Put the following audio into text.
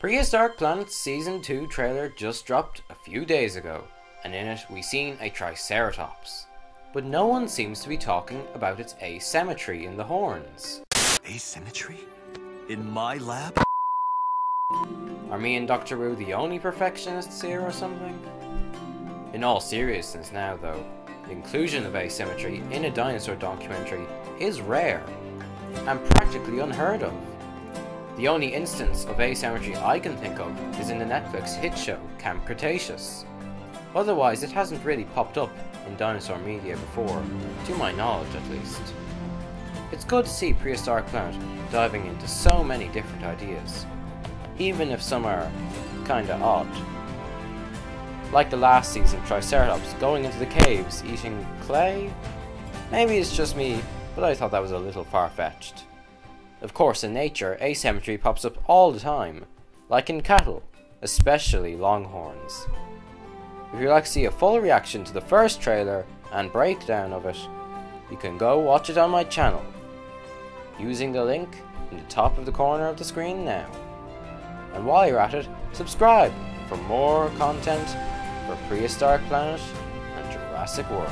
Prehistoric Planet Season 2 trailer just dropped a few days ago, and in it we seen a Triceratops. But no one seems to be talking about its asymmetry in the horns. Asymmetry? In my lab? Are me and Dr. Wu the only perfectionists here or something? In all seriousness now though, the inclusion of asymmetry in a dinosaur documentary is rare, and practically unheard of. The only instance of asymmetry I can think of is in the Netflix hit show Camp Cretaceous. Otherwise, it hasn't really popped up in dinosaur media before, to my knowledge at least. It's good to see Prehistoric Planet diving into so many different ideas, even if some are kinda odd. Like the last season, Triceratops going into the caves eating clay? Maybe it's just me, but I thought that was a little far-fetched. Of course, in nature, asymmetry pops up all the time, like in cattle, especially longhorns. If you'd like to see a full reaction to the first trailer and breakdown of it, you can go watch it on my channel, using the link in the top of the corner of the screen now. And while you're at it, subscribe for more content for Prehistoric Planet and Jurassic World.